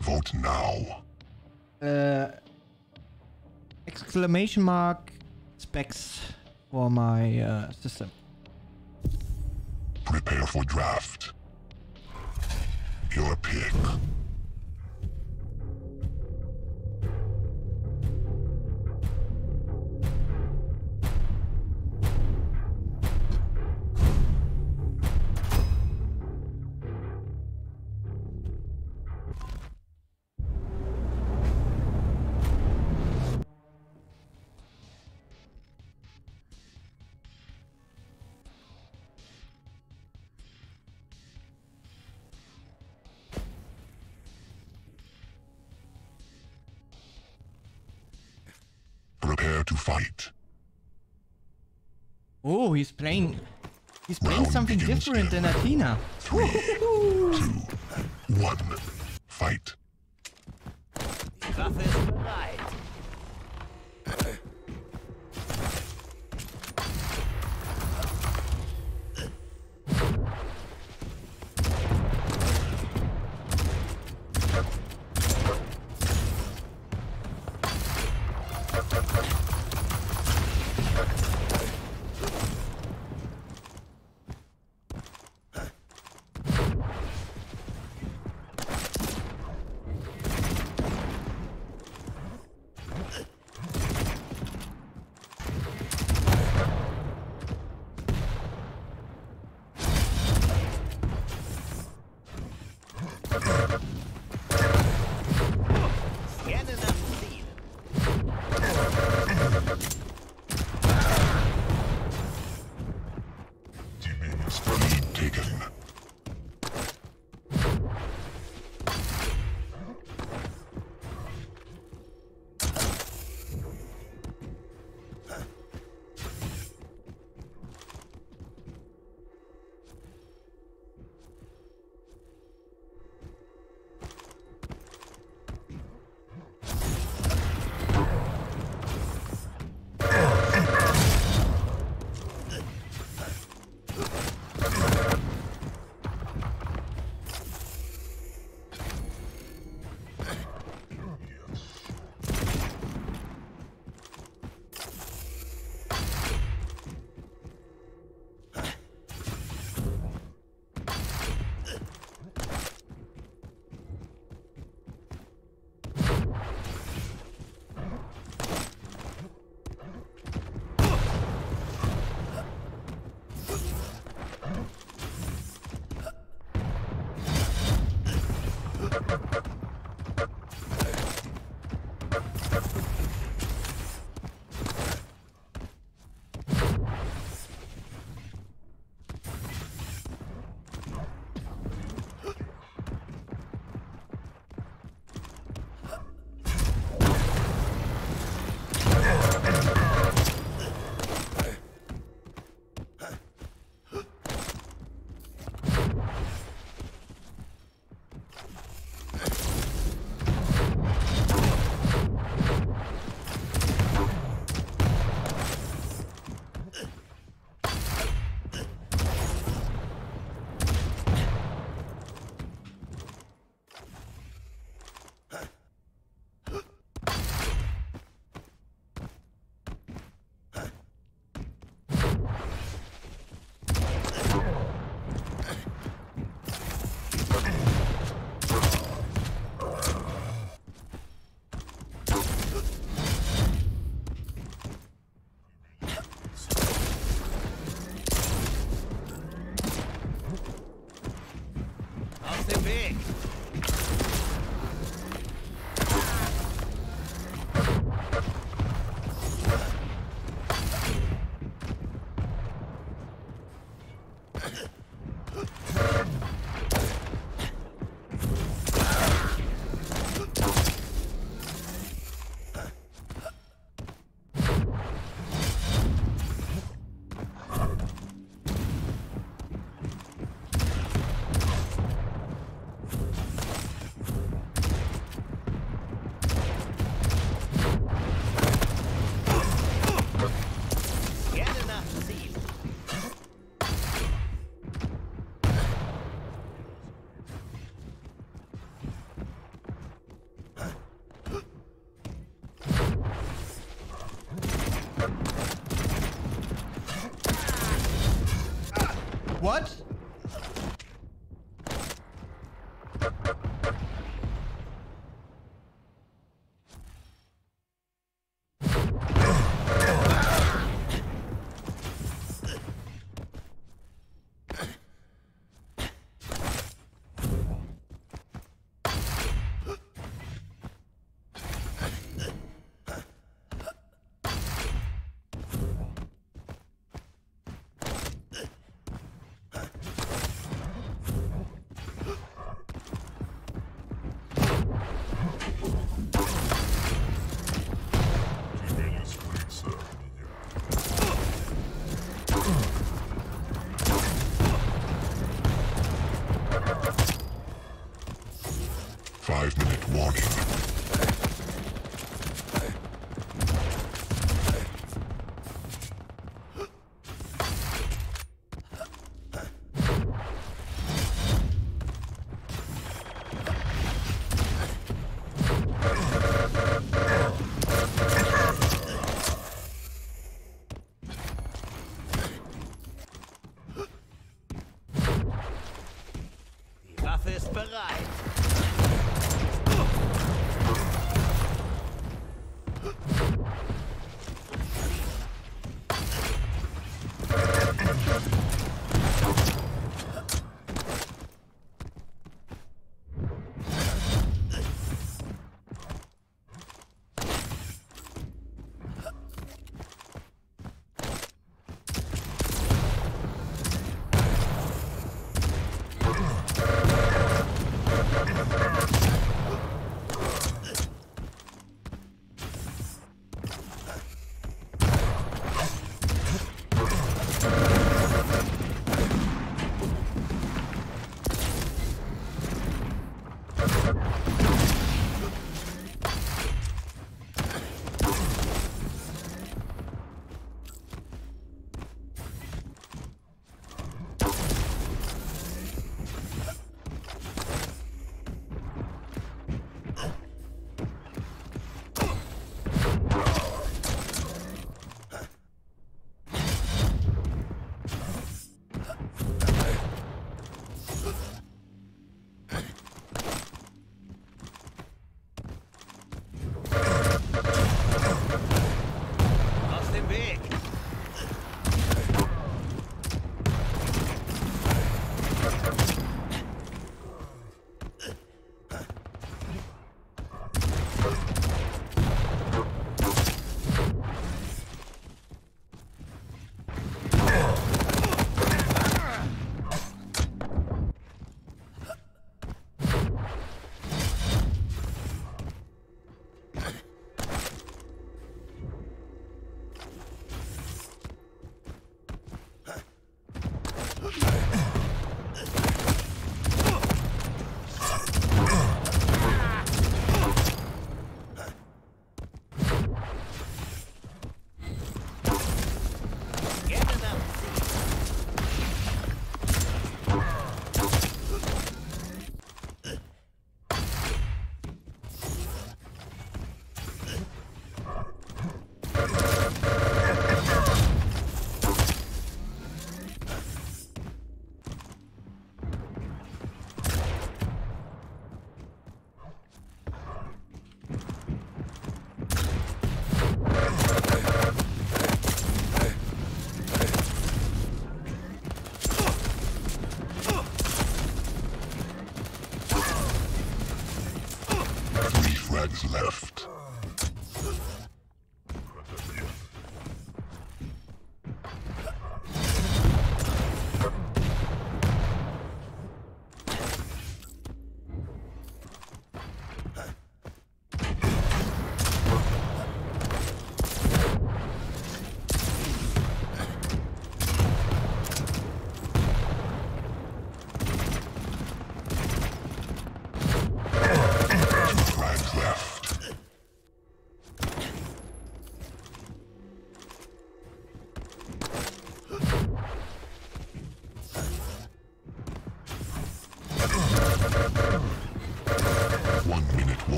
Vote now. Uh, exclamation mark specs for my uh, system. Prepare for draft. Your pick. Oh, he's playing. He's playing Round something begins different than Athena. Three, two, one. Fight.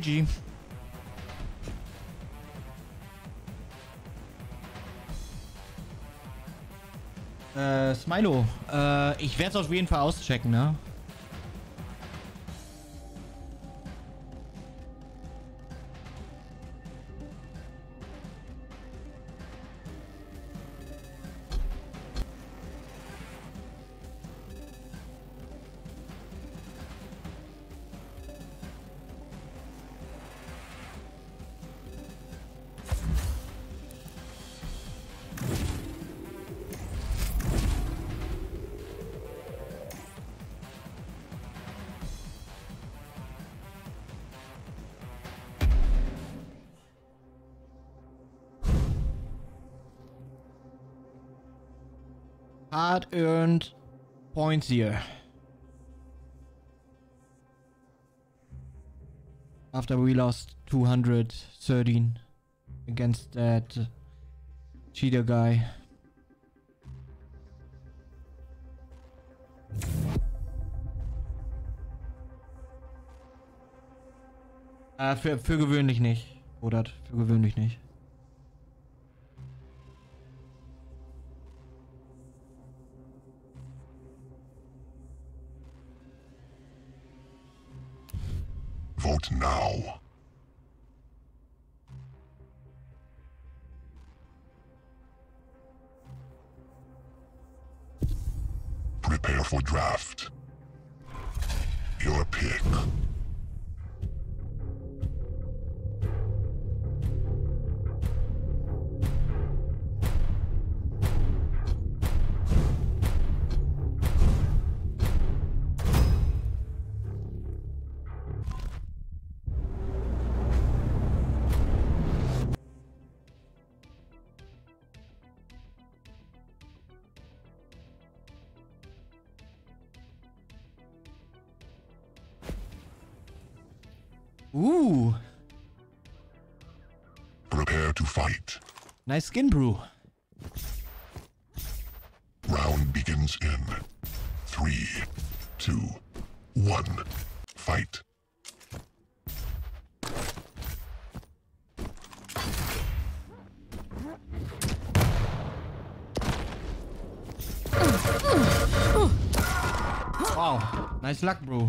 GG. Äh, Smilo, äh, ich werde es auf jeden Fall auschecken, ne? Hard earned points here. After we lost 213 against that cheater guy. Äh, für, für gewöhnlich nicht. Oder für gewöhnlich nicht. Vote now. Prepare for draft. Your pick. Nice skin brew. Round begins in three, two, one. Fight. Wow, nice luck, bro.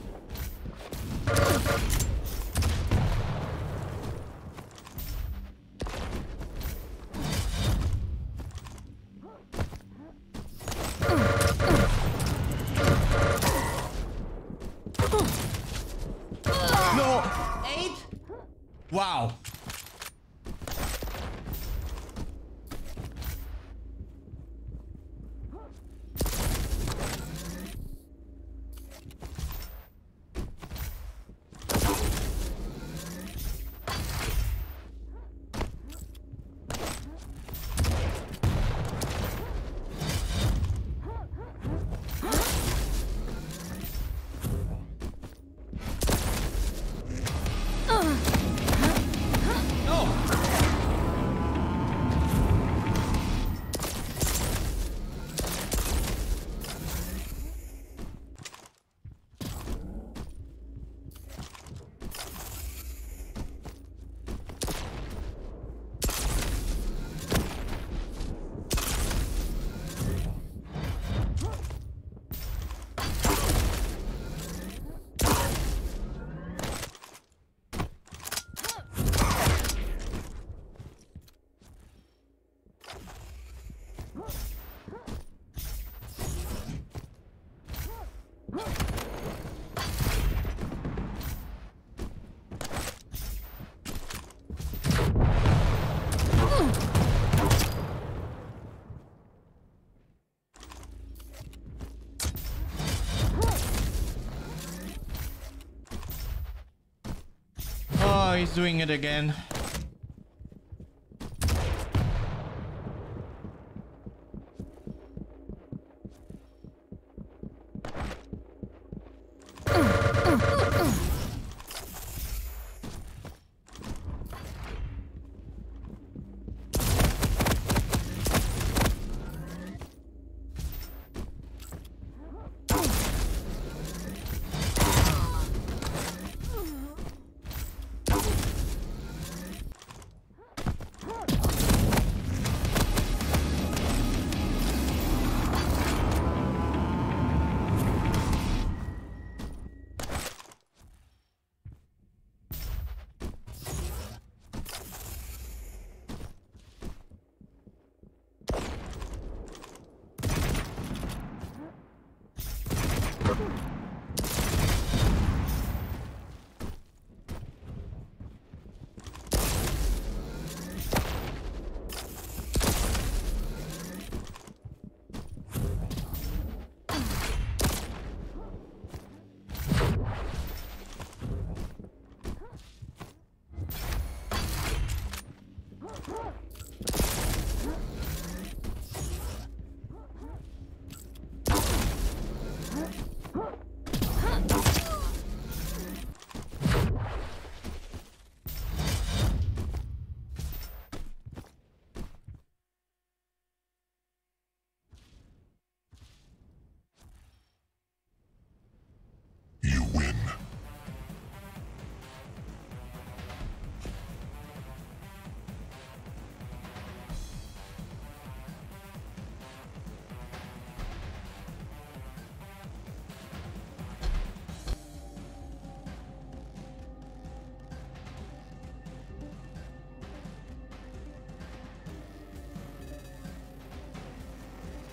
Doing it again.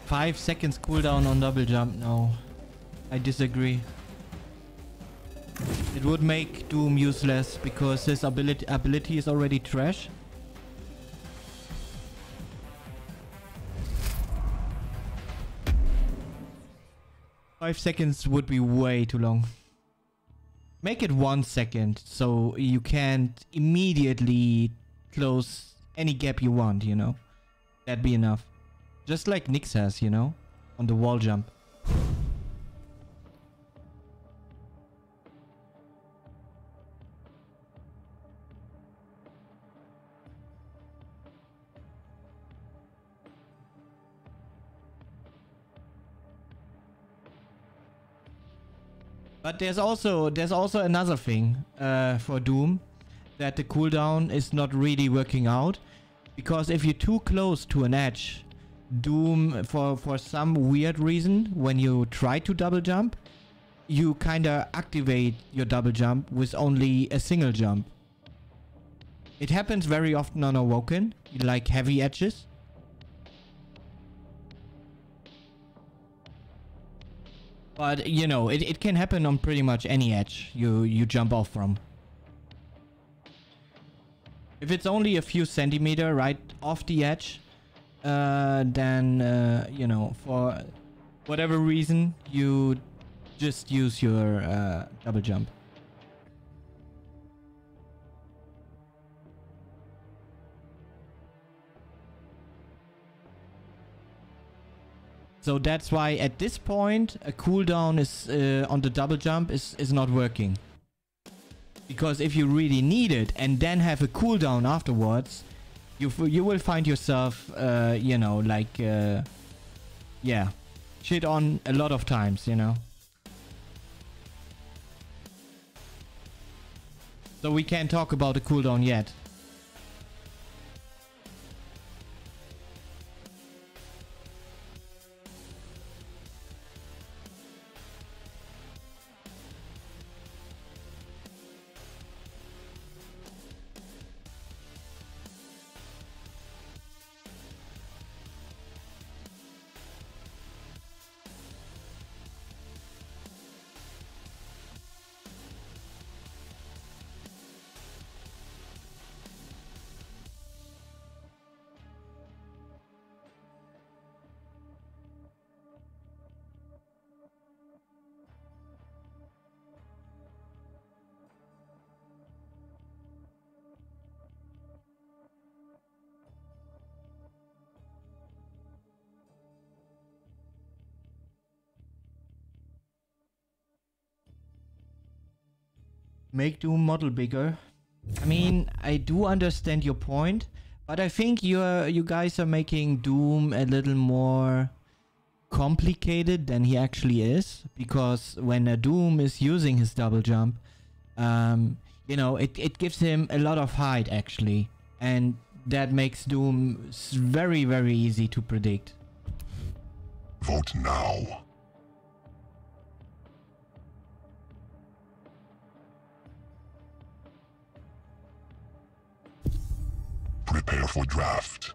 Five seconds cooldown on double jump. No, I disagree. It would make Doom useless because his ability ability is already trash. Five seconds would be way too long. Make it one second so you can't immediately close any gap you want, you know? That'd be enough. Just like Nyx has, you know? On the wall jump. But there's also there's also another thing uh, for Doom that the cooldown is not really working out because if you're too close to an edge, Doom for for some weird reason when you try to double jump, you kind of activate your double jump with only a single jump. It happens very often on Awoken, like heavy edges. But you know, it, it can happen on pretty much any edge you you jump off from. If it's only a few centimeter right off the edge, uh, then uh, you know for whatever reason you just use your uh, double jump. So that's why at this point a cooldown is uh, on the double jump is, is not working. Because if you really need it and then have a cooldown afterwards, you you will find yourself, uh, you know, like, uh, yeah, shit on a lot of times, you know. So we can't talk about the cooldown yet. Make Doom model bigger. I mean, I do understand your point, but I think you're you guys are making Doom a little more complicated than he actually is because when a Doom is using his double jump, um, you know, it, it gives him a lot of height actually, and that makes Doom very very easy to predict. Vote now. For draft.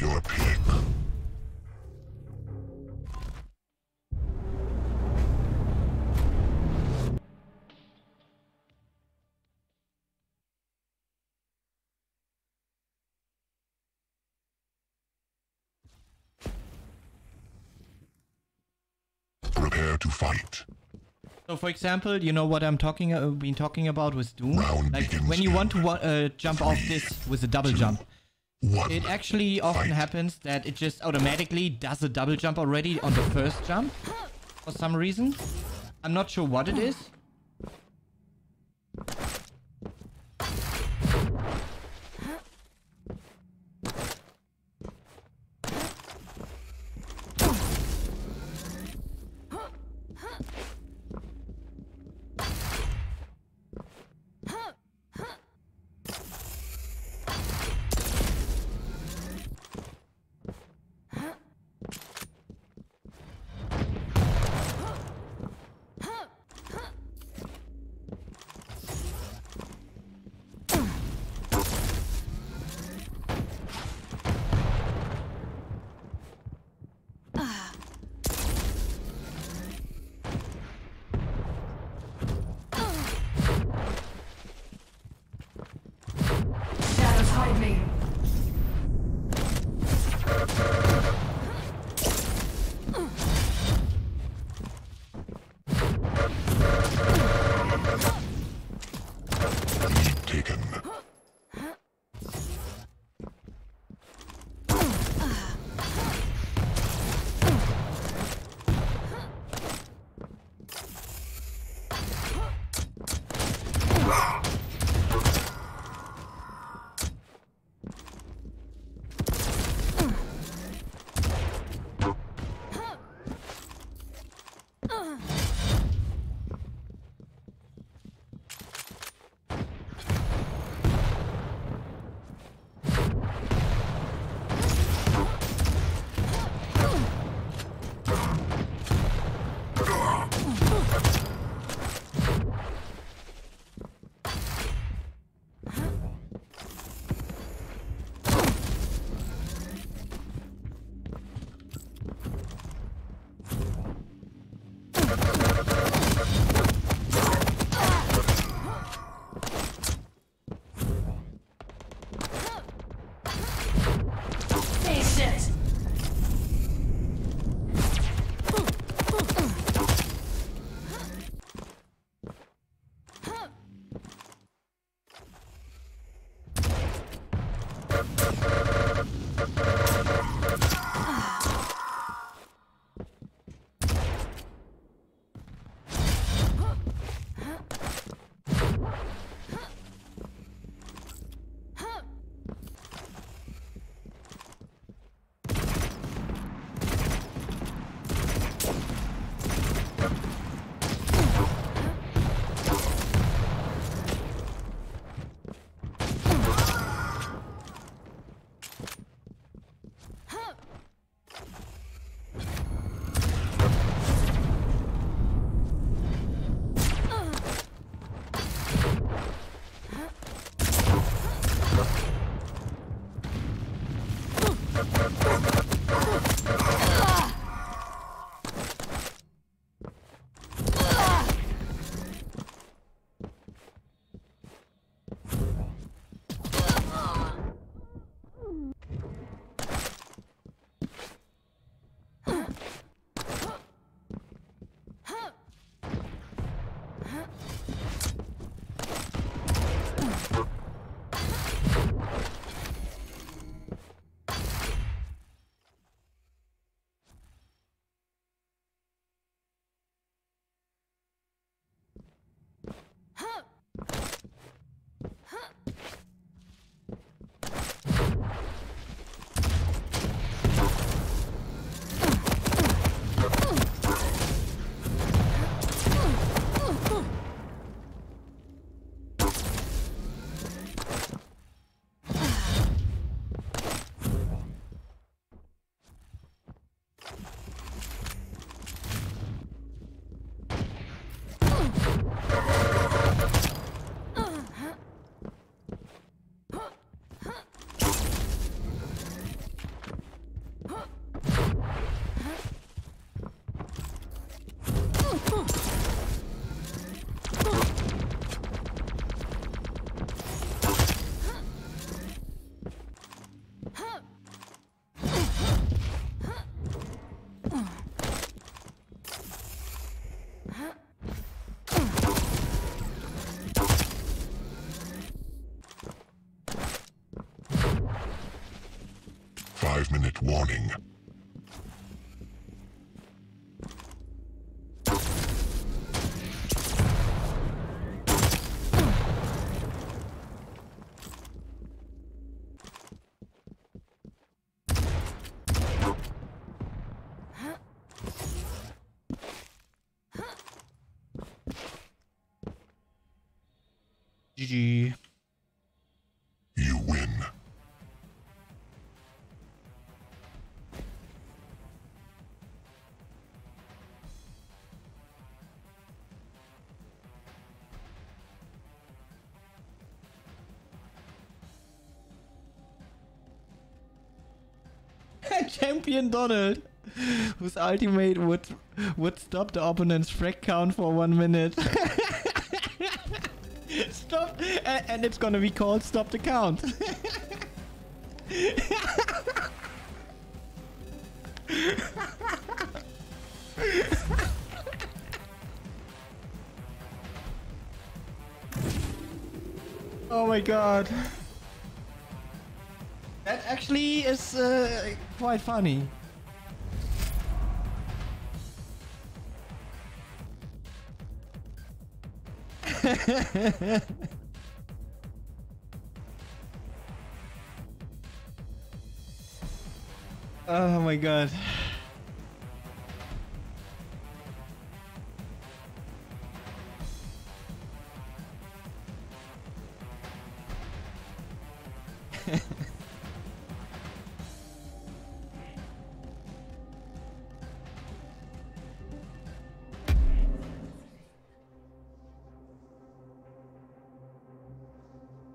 Your pick. Prepare to fight. So, for example, you know what I'm talking uh, been talking about with Doom. Round like when you want to uh, jump off this with a double jump, One. it actually often Fight. happens that it just automatically does a double jump already on the first jump for some reason. I'm not sure what it is. Warning. Champion Donald, whose ultimate would would stop the opponent's frag count for one minute. stop, and, and it's gonna be called stop the count. oh my god. Actually is uh, quite funny. oh my god.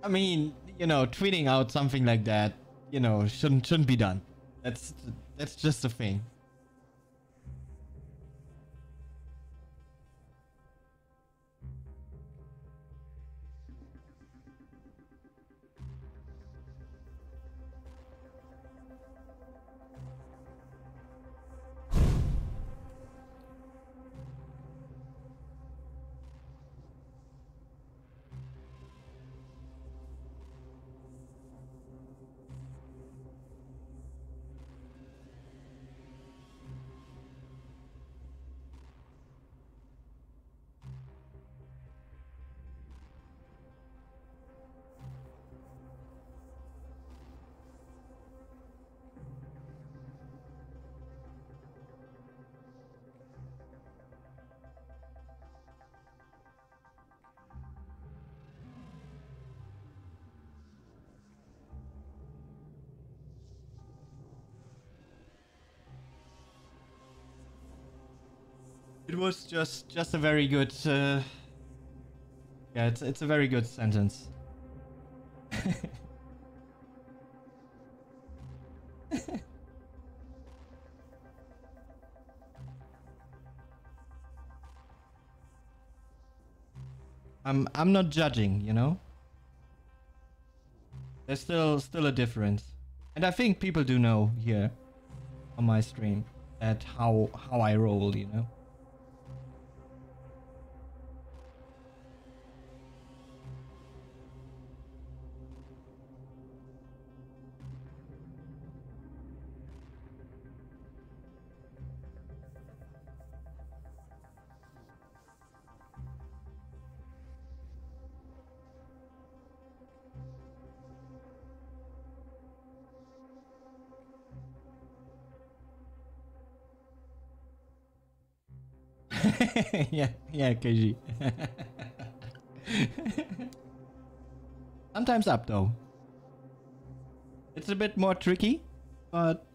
I mean, you know, tweeting out something like that, you know, shouldn't shouldn't be done. That's that's just a thing. Was just just a very good. Uh, yeah, it's it's a very good sentence. I'm I'm not judging, you know. There's still still a difference, and I think people do know here on my stream that how how I roll, you know. yeah, yeah, KG. Sometimes up though. It's a bit more tricky, but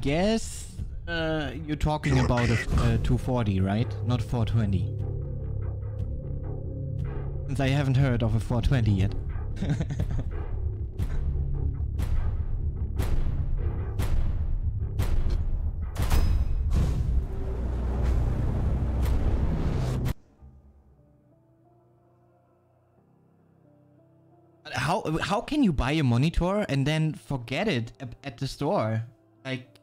guess uh, you're talking about a uh, 240, right? Not 420. Since I haven't heard of a 420 yet. How how can you buy a monitor and then forget it at the store? Like,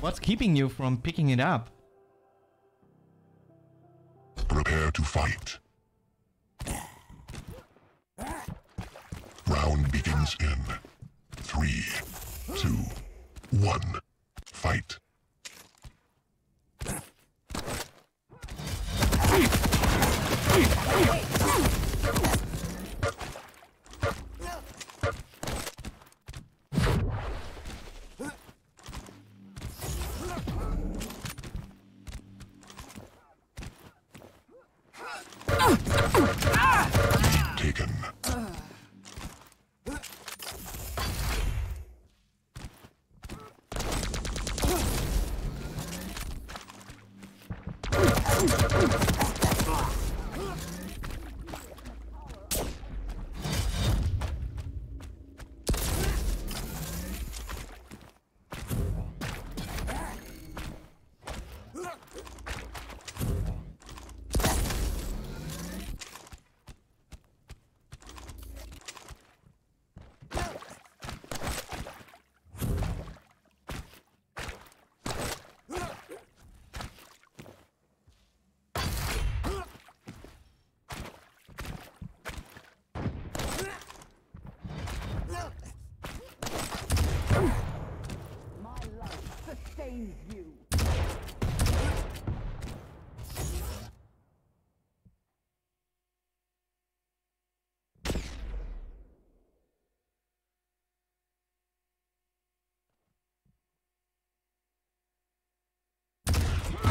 what's keeping you from picking it up? Prepare to fight. Round begins in three, two, one. Fight.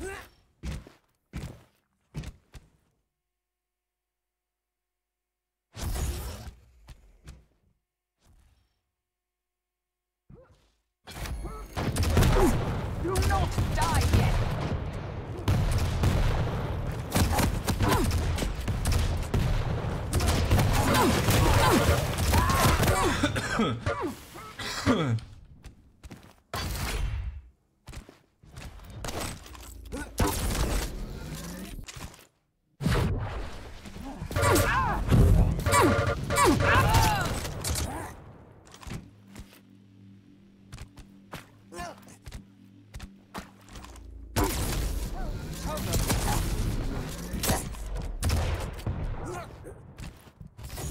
Ah!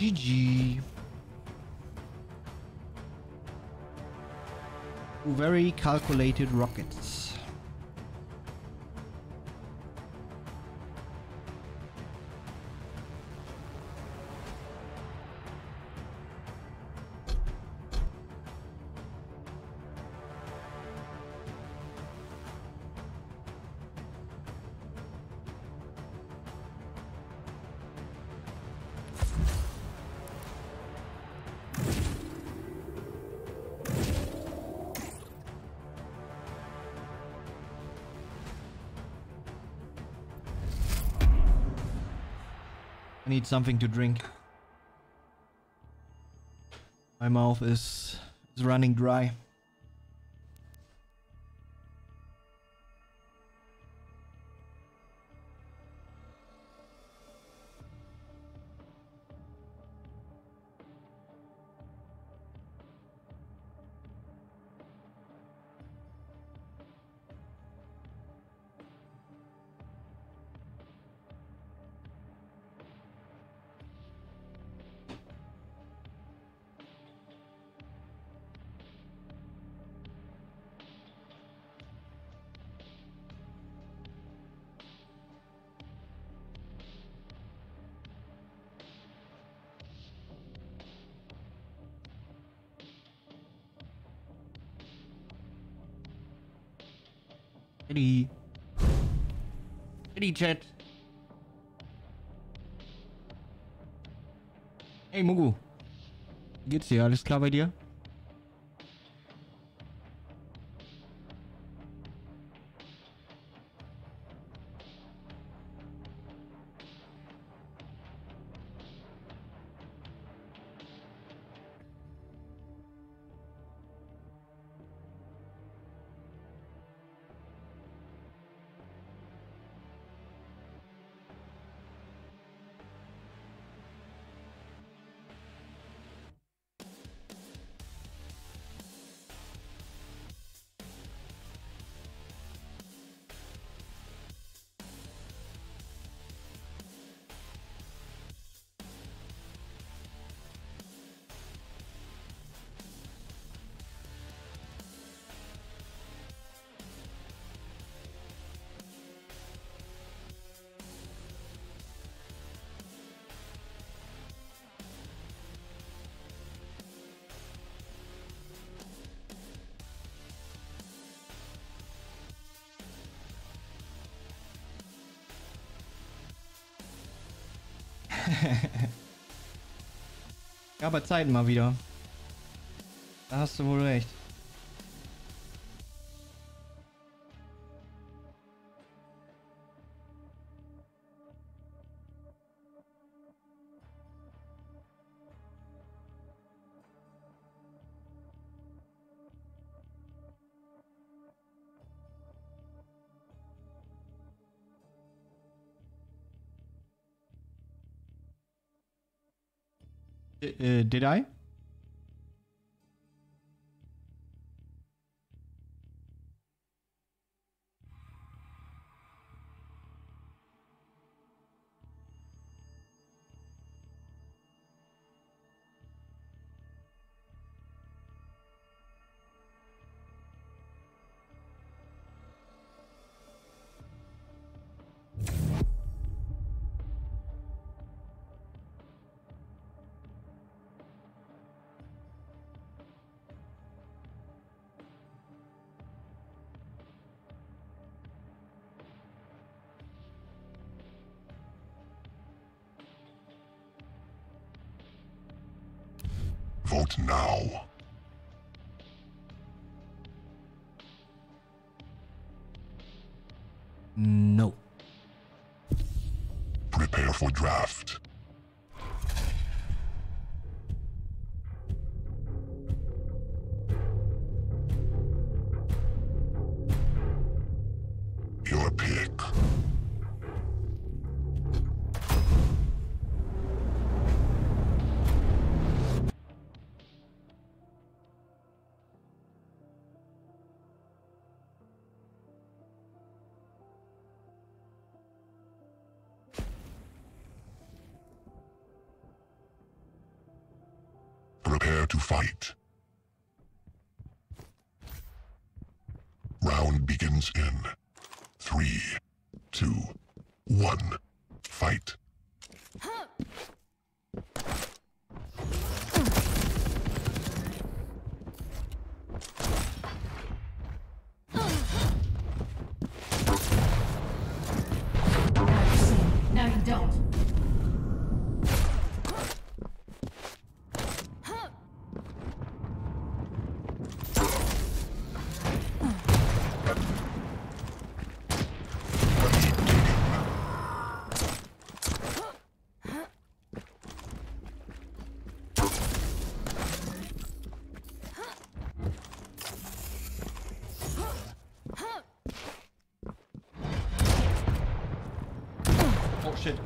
GG. Very calculated rockets. Need something to drink. My mouth is is running dry. Kitty. Kitty Chat. Hey Mugu. Wie geht's dir? Alles klar bei dir? Aber Zeiten mal wieder. Da hast du wohl recht. Uh, did I? Vote now. No. Prepare for draft. Fight. Round begins in three, two, one. Fight. Shit.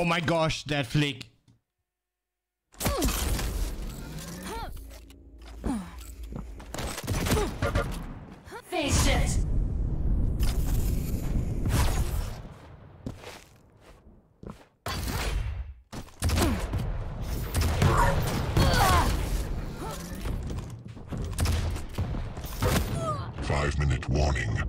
Oh my gosh, that flick. Face it. Five minute warning.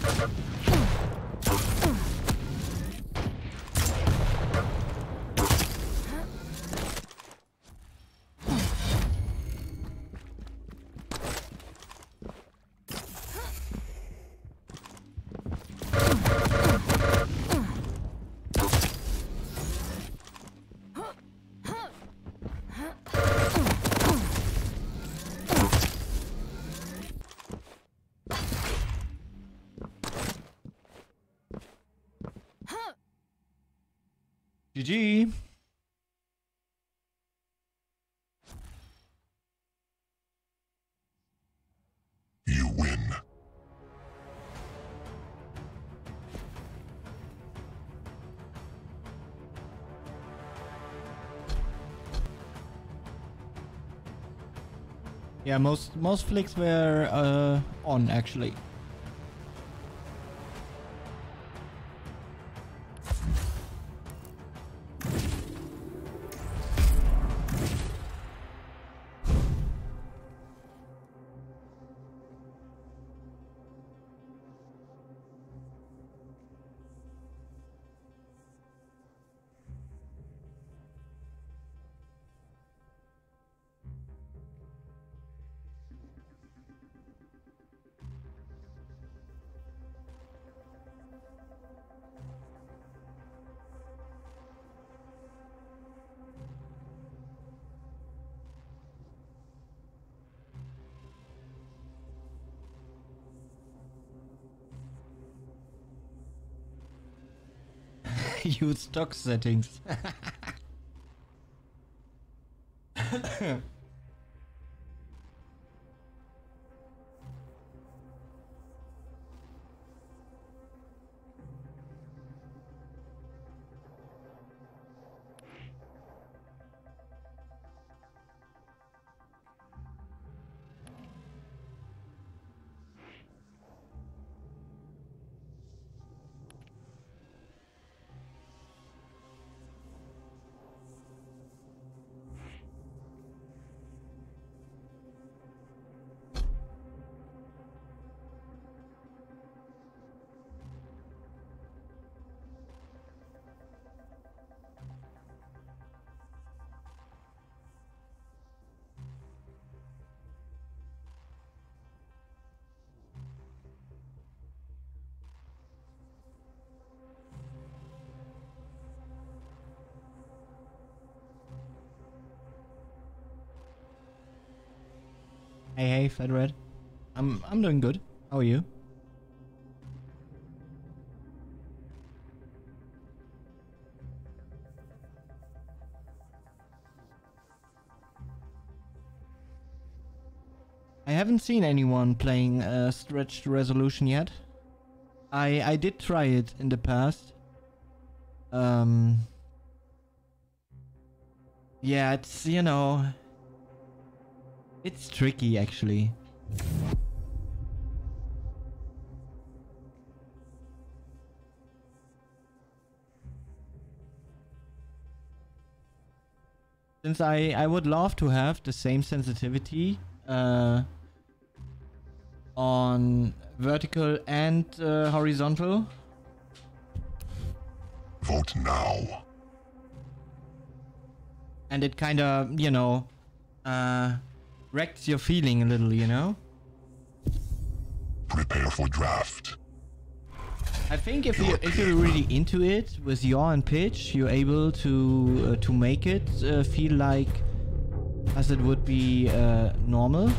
Ha ha ha! GG. You win. Yeah, most most flicks were uh, on actually. Use stock settings. Hey, I'm I'm doing good. How are you? I haven't seen anyone playing uh, stretched resolution yet. I I did try it in the past. Um. Yeah, it's you know, it's tricky actually. Since I I would love to have the same sensitivity uh, on vertical and uh, horizontal. Vote now. and it kind of you know uh wrecks your feeling a little you know Prepare for draft. i think if you if you're really into it with yaw and pitch you're able to uh, to make it uh, feel like as it would be uh normal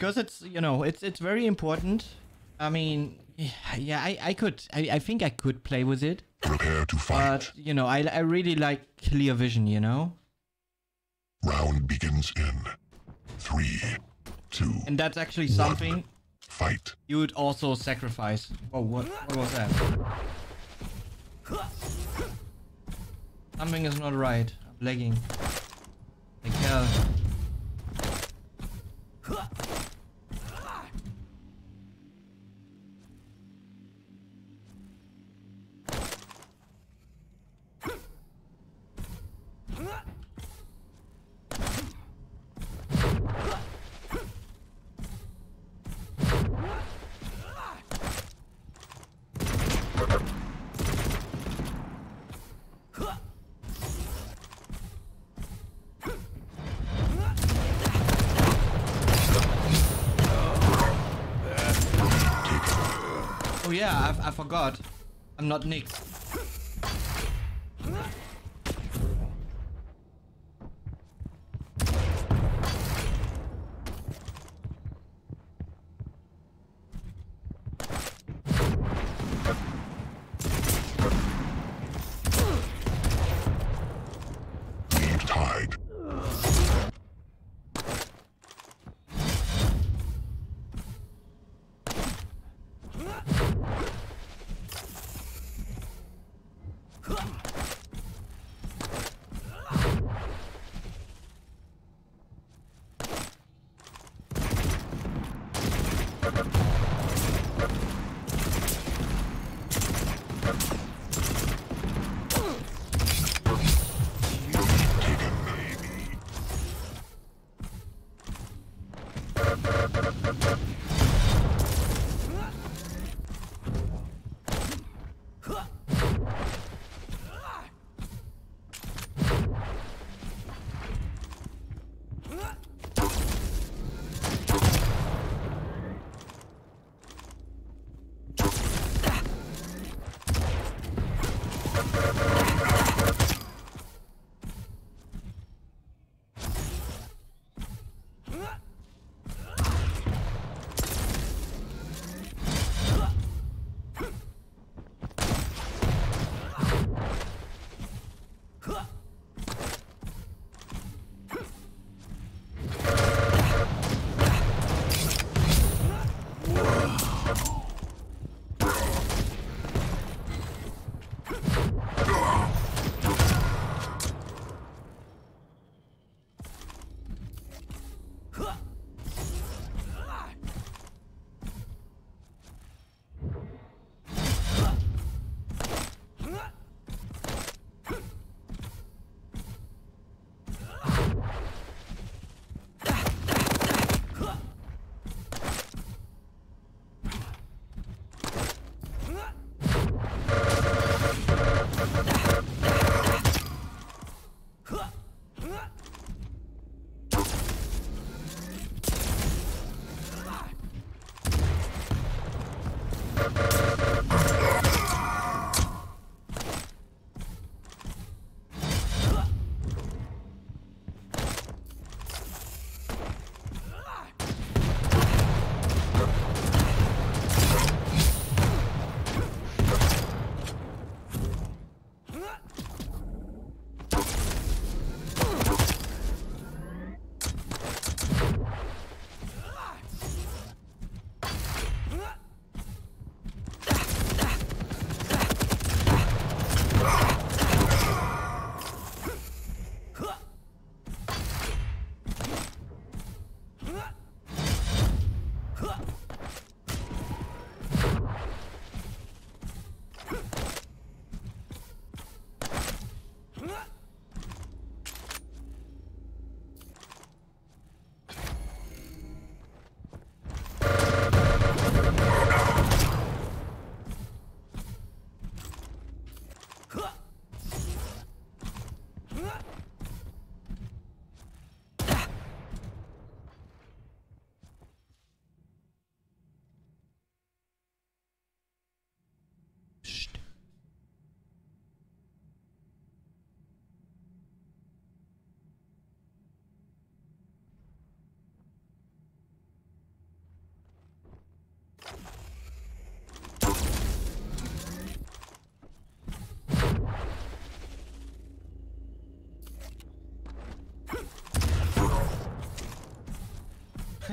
because it's you know it's it's very important. I mean yeah i i could i, I think i could play with it. Prepare to fight. but you know i i really like clear vision you know? Round begins in three, two, and that's actually something fight. you would also sacrifice. Oh what what was that? Something is not right. I'm lagging. Like hell not Nick.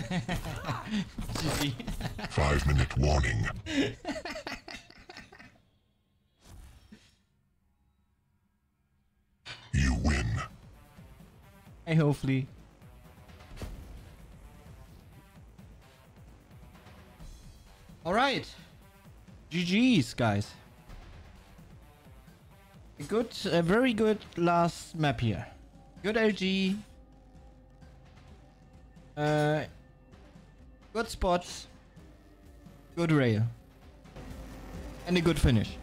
Five minute warning. you win. Hey, hopefully. Alright. GG's, guys. A good, a very good last map here. Good LG. Uh, good spots. Good rail. And a good finish.